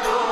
Lord.